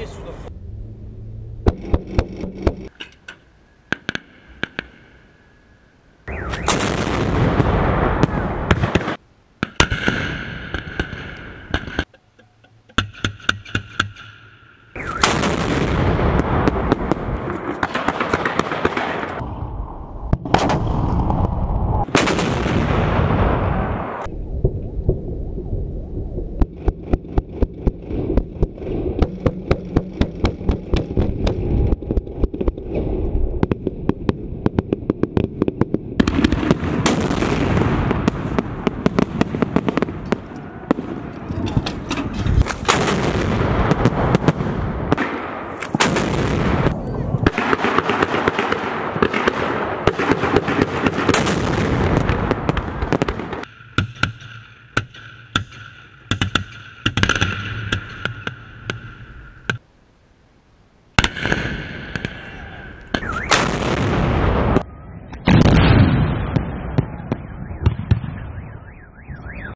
é da